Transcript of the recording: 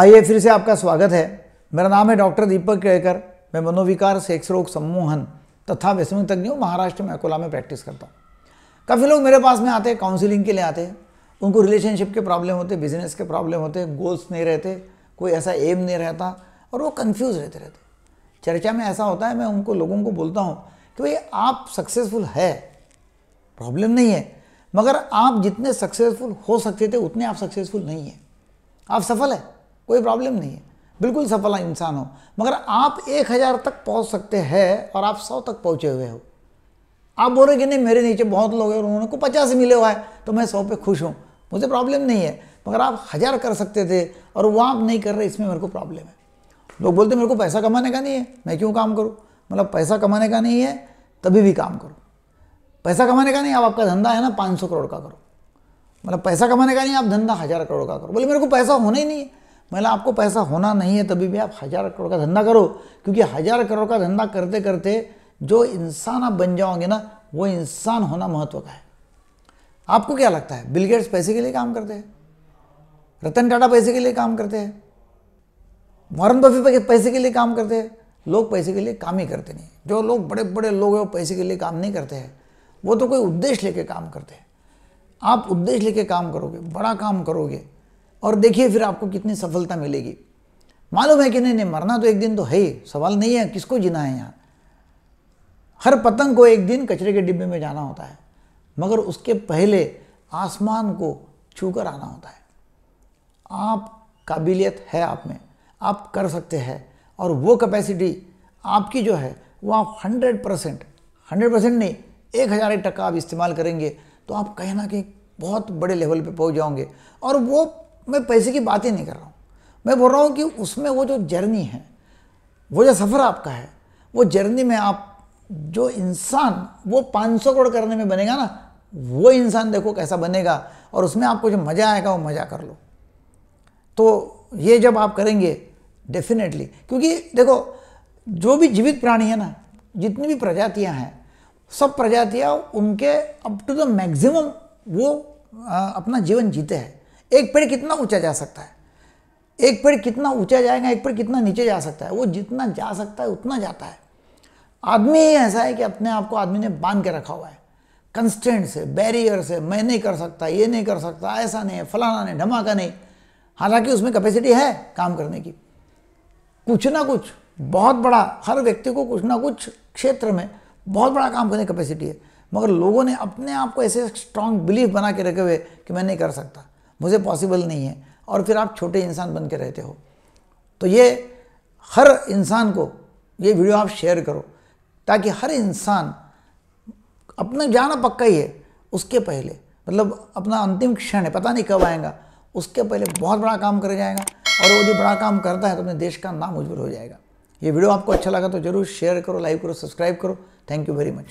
आइए फिर से आपका स्वागत है। मेरा नाम है डॉक्टर दीपक केड़कर मैं मनोविकार सेक्स रोग सम्मोहन तथा व्यसन तज्ञ हूँ महाराष्ट्र में अकोला में प्रैक्टिस करता हूँ। काफ़ी लोग मेरे पास में आते हैं काउंसिलिंग के लिए आते हैं। उनको रिलेशनशिप के प्रॉब्लम होते बिज़नेस के प्रॉब्लम होते गोल्स नहीं रहते, कोई ऐसा एम नहीं रहता और वो कन्फ्यूज़ रहते रहते। चर्चा में ऐसा होता है, मैं उनको, लोगों को बोलता हूँ कि भाई, आप सक्सेसफुल है प्रॉब्लम नहीं है, मगर आप जितने सक्सेसफुल हो सकते थे, उतने आप सक्सेसफुल नहीं हैं। आप सफल है। कोई प्रॉब्लम नहीं है। बिल्कुल सफल इंसान हो। मगर आप एक हज़ार तक पहुँच सकते हैं और आप सौ तक पहुँचे हुए हो। आप बोल रहे कि नहीं, मेरे नीचे बहुत लोग हैं और उन्होंने को पचास मिले हुआ है तो मैं सौ पे खुश हूँ। मुझे प्रॉब्लम नहीं है। मगर आप हज़ार कर सकते थे और वो आप नहीं कर रहे, इसमें मेरे को प्रॉब्लम है। लोग बोलते मेरे को पैसा कमाने का नहीं है, मैं क्यों काम करूँ? मतलब पैसा कमाने का नहीं है, तभी भी काम करो। पैसा कमाने का नहीं अब आपका धंधा है ना, पाँच सौ करोड़ का करो। मतलब पैसा कमाने का नहीं, आप धंधा हज़ार करोड़ का करो। बोले, मेरे को पैसा होना ही नहीं है। मतलब आपको पैसा होना नहीं है, तभी भी आप हज़ार करोड़ का धंधा करो। क्योंकि हज़ार करोड़ का धंधा करते करते जो इंसान आप बन जाओगे ना, वो इंसान होना महत्व का है। आपको क्या लगता है? बिल गेट्स पैसे के लिए काम करते हैं? रतन टाटा पैसे के लिए काम करते हैं? वॉरन बफे पैसे के लिए काम करते हैं? लोग पैसे के लिए काम ही करते नहीं। जो लोग बड़े बड़े लोग हैं, वो पैसे के लिए काम नहीं करते हैं। वो तो कोई उद्देश्य लेके काम करते हैं। आप उद्देश्य लेके काम करोगे, बड़ा काम करोगे। और देखिए फिर आपको कितनी सफलता मिलेगी। मालूम है कि नहीं नहीं, मरना तो एक दिन तो है ही। सवाल नहीं है किसको जीना है यहाँ। हर पतंग को एक दिन कचरे के डिब्बे में जाना होता है, मगर उसके पहले आसमान को छूकर आना होता है। आप काबिलियत है आप में, आप कर सकते हैं, और वो कैपेसिटी आपकी जो है, वो आप हंड्रेड परसेंट हंड्रेड परसेंट नहीं, एक हज़ार एक टका आप इस्तेमाल करेंगे तो आप कहीं ना कहीं बहुत बड़े लेवल पे पहुँच जाओगे। और वो मैं पैसे की बात ही नहीं कर रहा हूँ। मैं बोल रहा हूँ कि उसमें वो जो जर्नी है वो जो सफ़र आपका है वो जर्नी में आप जो इंसान वो 500 करोड़ करने में बनेगा ना वो इंसान देखो कैसा बनेगा और उसमें आपको जो मज़ा आएगा वो मज़ा कर लो। तो ये जब आप करेंगे डेफिनेटली क्योंकि देखो जो भी जीवित प्राणी है ना जितनी भी प्रजातियाँ हैं सब प्रजातियाँ उनके अप टू द मैक्सिमम वो आ, अपना जीवन जीते हैं। एक पेड़ कितना ऊँचा जा सकता है? एक पेड़ कितना ऊँचा जाएगा, एक पेड़ कितना नीचे जा सकता है? वो जितना जा सकता है, उतना जाता है। आदमी ही ऐसा है कि अपने आप को आदमी ने बाँध के रखा हुआ है। कंस्टेंट से बैरियर से, मैं नहीं कर सकता, ये नहीं कर सकता, ऐसा नहीं है, फलाना नहीं, धमाका नहीं। हालाँकि उसमें कैपेसिटी है काम करने की। कुछ ना कुछ, बहुत बड़ा, हर व्यक्ति को कुछ ना कुछ क्षेत्र में बहुत बड़ा काम करने की कैपेसिटी है। मगर लोगों ने अपने आप को ऐसे स्ट्रांग बिलीफ बना के रखे हुए कि मैं नहीं कर सकता। मुझे पॉसिबल नहीं है। और फिर आप छोटे इंसान बन के रहते हो। तो ये हर इंसान को ये वीडियो आप शेयर करो, ताकि हर इंसान अपना जाना पक्का ही है उसके पहले। मतलब अपना अंतिम क्षण है, पता नहीं कब आएगा, उसके पहले बहुत बड़ा काम कर जाएगा और वो जो बड़ा काम करता है तो अपने देश का नाम उज्जवल हो जाएगा। ये वीडियो आपको अच्छा लगा तो ज़रूर शेयर करो, लाइक करो, सब्सक्राइब करो। Thank you very much